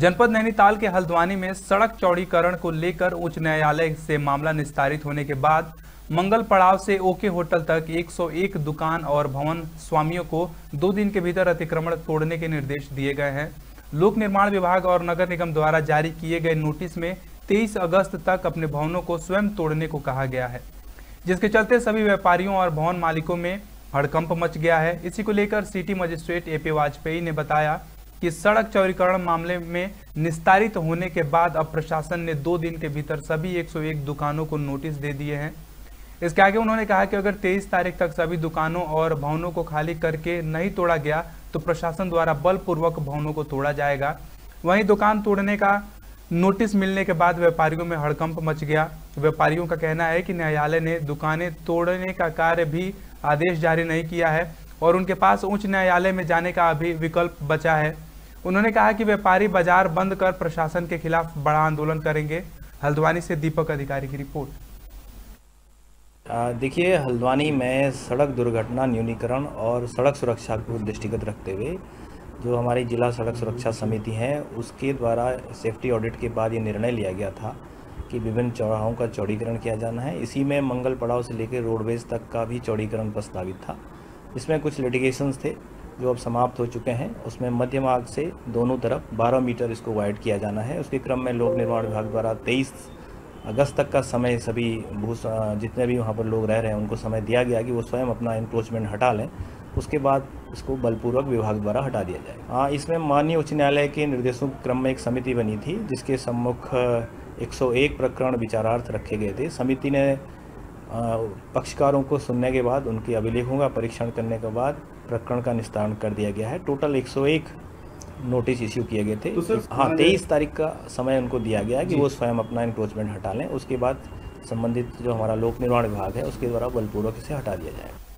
जनपद नैनीताल के हल्द्वानी में सड़क चौड़ीकरण को लेकर उच्च न्यायालय से मामला निस्तारित होने के बाद मंगल पड़ाव से ओके होटल तक 101 दुकान और भवन स्वामियों को दो दिन के भीतर अतिक्रमण तोड़ने के निर्देश दिए गए हैं। लोक निर्माण विभाग और नगर निगम द्वारा जारी किए गए नोटिस में 23 अगस्त तक अपने भवनों को स्वयं तोड़ने को कहा गया है, जिसके चलते सभी व्यापारियों और भवन मालिकों में हड़कंप मच गया है। इसी को लेकर सिटी मजिस्ट्रेट एपी वाजपेयी ने बताया कि सड़क चौड़ीकरण मामले में निस्तारित होने के बाद अब प्रशासन ने दो दिन के भीतर सभी 101 दुकानों को नोटिस दे दिए हैं। इसके आगे उन्होंने कहा कि अगर 23 तारीख तक सभी दुकानों और भवनों को खाली करके नहीं तोड़ा गया तो प्रशासन द्वारा बलपूर्वक भवनों को तोड़ा जाएगा। वहीं दुकान तोड़ने का नोटिस मिलने के बाद व्यापारियों में हड़कंप मच गया। व्यापारियों का कहना है कि न्यायालय ने दुकानें तोड़ने का कार्य भी आदेश जारी नहीं किया है और उनके पास उच्च न्यायालय में जाने का अभी विकल्प बचा है। उन्होंने कहा कि व्यापारी बाज़ार बंद कर प्रशासन के खिलाफ बड़ा आंदोलन करेंगे। हल्द्वानी से दीपक अधिकारी की रिपोर्ट। देखिए, हल्द्वानी में सड़क दुर्घटना न्यूनीकरण और सड़क सुरक्षा को दृष्टिगत रखते हुए जो हमारी जिला सड़क सुरक्षा समिति है, उसके द्वारा सेफ्टी ऑडिट के बाद ये निर्णय लिया गया था कि विभिन्न चौराहों का चौड़ीकरण किया जाना है। इसी में मंगल पड़ाव से लेकर रोडवेज़ तक का भी चौड़ीकरण प्रस्तावित था। इसमें कुछ लिटिगेशंस थे। जो अब समाप्त हो चुके हैं, उसमें मध्य मार्ग से दोनों तरफ़ 12 मीटर इसको वाइड किया जाना है। उसके क्रम में लोक निर्माण विभाग द्वारा 23 अगस्त तक का समय सभी भू जितने भी वहाँ पर लोग रह रहे हैं, उनको समय दिया गया कि वो स्वयं अपना इंक्रोचमेंट हटा लें। उसके बाद इसको बलपूर्वक विभाग द्वारा हटा दिया जाए। हाँ इसमें माननीय उच्च न्यायालय के निर्देशों के क्रम में एक समिति बनी थी, जिसके सम्मुख 101 प्रकरण विचारार्थ रखे गए थे। समिति ने पक्षकारों को सुनने के बाद उनके अभिलेखों का परीक्षण करने के बाद प्रकरण का निस्तारण कर दिया गया है। टोटल 101 नोटिस इश्यू किए गए थे। तो हाँ तेईस तारीख का समय उनको दिया गया कि वो स्वयं अपना इंक्रोचमेंट हटा लें। उसके बाद संबंधित जो हमारा लोक निर्माण विभाग है उसके द्वारा बलपूर्वक इसे हटा दिया जाएगा